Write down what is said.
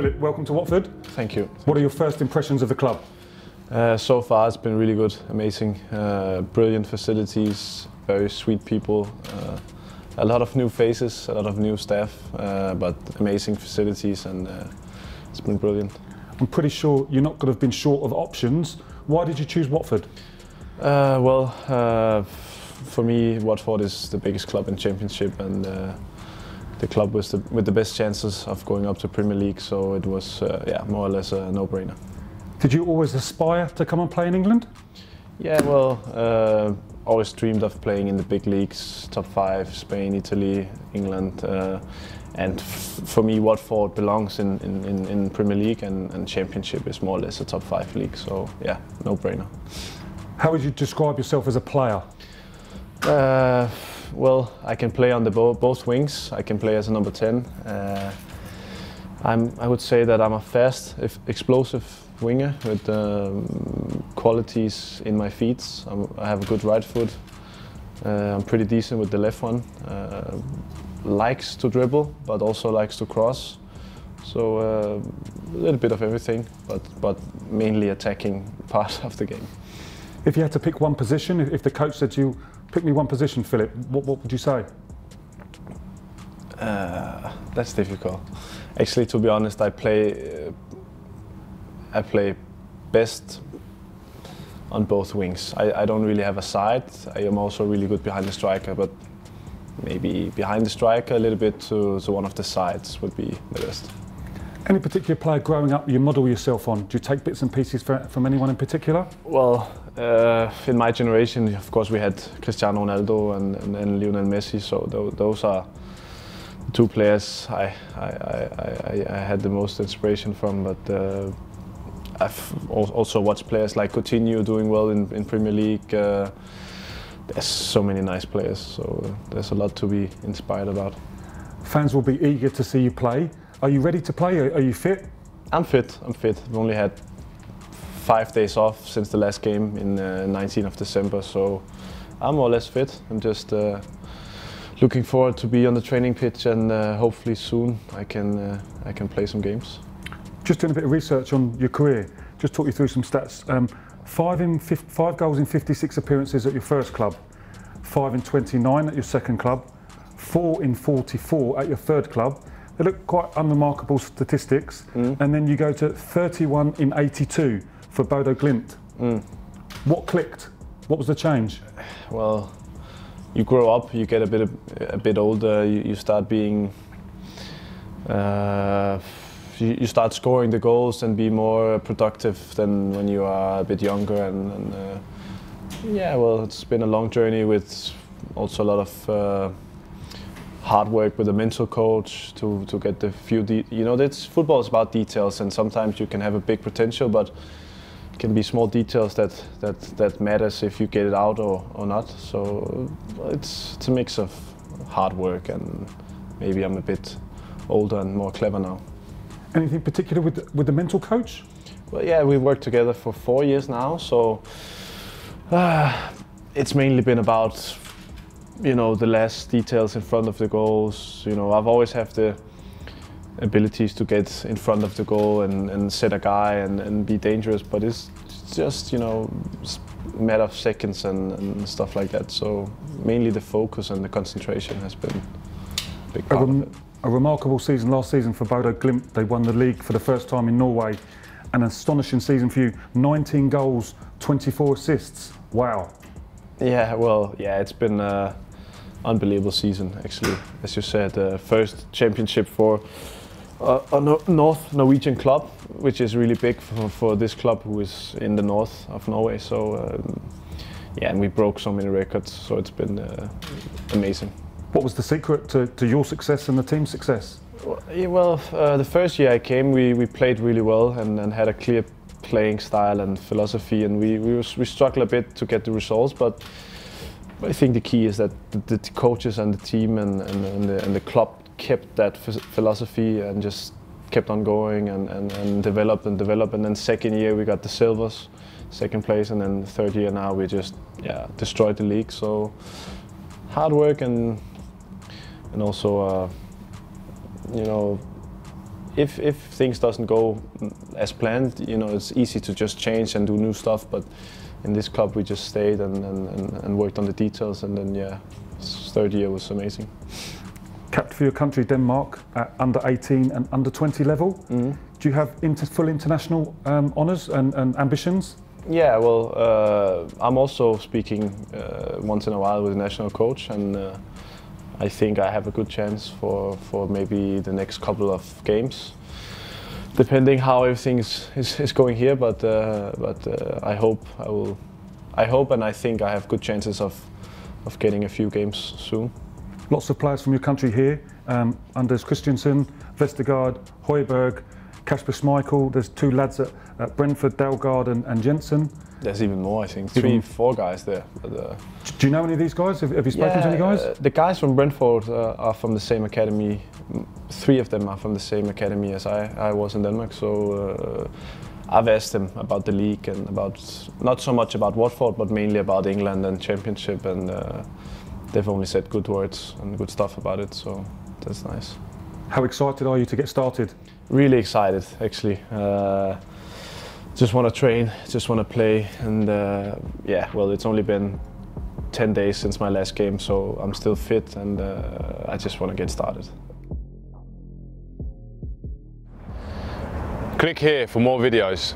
Philip, welcome to Watford. Thank you. What are your first impressions of the club? Uh, so far, it's been really good, amazing, uh, brilliant facilities, very sweet people, uh, a lot of new faces, a lot of new staff, uh, but amazing facilities, and uh, it's been brilliant. I'm pretty sure you're not going to have been short of options. Why did you choose Watford? Uh, well, uh, for me, Watford is the biggest club in Championship, and uh, the club with the, with the best chances of going up to Premier League. So it was, uh, yeah, more or less a no-brainer. Did you always aspire to come and play in England? Yeah, well, uh, always dreamed of playing in the big leagues, top five, Spain, Italy, England. Uh, and for me, Watford belongs in, in, in, Premier League and, and Championship is more or less a top five league. So yeah, no brainer. How would you describe yourself as a player? Uh, well, I can play on the bo- both wings. I can play as a number 10. Uh, I'm, I would say that I'm a fast, explosive winger with um, qualities in my feet. I'm, I have a good right foot. Uh, I'm pretty decent with the left one. Uh, likes to dribble, but also likes to cross. So uh, a little bit of everything, but but mainly attacking part of the game. If you had to pick one position, if, if the coach said you, pick me one position, Philip, what, what would you say? Uh, that's difficult. Actually, to be honest, I play uh, I play best on both wings. I, I don't really have a side. I am also really good behind the striker, but maybe behind the striker a little bit to, to one of the sides would be the best. Any particular player growing up you model yourself on? Do you take bits and pieces for, from anyone in particular? Well, uh, in my generation, of course, we had Cristiano Ronaldo and, and, and Lionel Messi, so tho- those are the two players I, I, I, I, I had the most inspiration from. But uh, I've also watched players like Coutinho doing well in, in Premier League. Uh, there's so many nice players, so there's a lot to be inspired about. Fans will be eager to see you play. Are you ready to play? Are, are you fit? I'm fit. I'm fit. I've only had five days off since the last game in uh, 19th of December, so I'm more or less fit. I'm just uh, looking forward to be on the training pitch, and uh, hopefully soon I can uh, I can play some games. Just doing a bit of research on your career. Just talk you through some stats. Um, five in five goals in 56 appearances at your first club, five in 29 at your second club, four in 44 at your third club. They look quite unremarkable statistics. And then you go to 31 in 82 for Bodo Glimt. What clicked? What was the change? Well, you grow up, you get a bit a bit older, you, you start being. Uh, you, you start scoring the goals and be more productive than when you are a bit younger. And, and uh, yeah, well, it's been a long journey with also a lot of uh, hard work with a mental coach to, to get the few. De- you know, that's football is about details, and sometimes you can have a big potential, but can be small details that that that matters if you get it out or, or not. So it's it's a mix of hard work and maybe I'm a bit older and more clever now. Anything particular with the, with the mental coach? Well, yeah, we've worked together for four years now, so uh, it's mainly been about you know the last details in front of the goals. You know, I've always have the abilities to get in front of the goal and, and set a guy and, and be dangerous, but it's just you know matter of seconds and, and stuff like that. So mainly the focus and the concentration has been a big A, part of it. a remarkable season last season for Bodo Glimt. They won the league for the first time in Norway. An astonishing season for you. 19 goals, 24 assists. Wow. Yeah, well, yeah, it's been an unbelievable season actually. As you said, uh, first championship for a no- North Norwegian club, which is really big for, for this club who is in the north of Norway. So um, yeah, and we broke so many records. So it's been uh, amazing. What was the secret to, to your success and the team's success? Well, yeah, well uh, the first year I came, we, we played really well and, and had a clear playing style and philosophy, and we we, was, we struggled a bit to get the results, but. I think the key is that the, the coaches and the team and, and, and, the, and the club kept that philosophy and just kept on going and, and, and developed and developed. And then second year we got the silvers, second place, and then third year now we just yeah destroyed the league. So hard work and and also uh, you know if if things doesn't go as planned, you know, it's easy to just change and do new stuff. But in this club, we just stayed and, and, and worked on the details, and then yeah, third year was amazing. Capped for your country, Denmark, at under 18 and under 20 level. Mhm. Do you have inter- full international um, honours and, and ambitions? Yeah, well, uh, I'm also speaking uh, once in a while with a national coach, and uh, I think I have a good chance for, for maybe the next couple of games, depending how everything is, is, is going here. But uh, but uh, I hope I will, I hope and I think I have good chances of of getting a few games soon. Lots of players from your country here. Um, Andreas Christensen, Vestergaard, Højbjerg, Kasper Schmeichel. There's two lads at, at Brentford, Dalsgaard and, and Jensen. There's even more, I think, three, Even- four guys there. But, uh, Do you know any of these guys? Have, have you spoken to any guys? uh, the guys from Brentford uh, are from the same academy. Three of them are from the same academy as I, I was in Denmark. So uh, I've asked them about the league and about not so much about Watford, but mainly about England and Championship. And uh, they've only said good words and good stuff about it. So that's nice. How excited are you to get started? Really excited, actually. Uh, just want to train, just want to play, and uh, yeah. Well, it's only been 10 days since my last game, so I'm still fit, and uh, I just want to get started. Click here for more videos.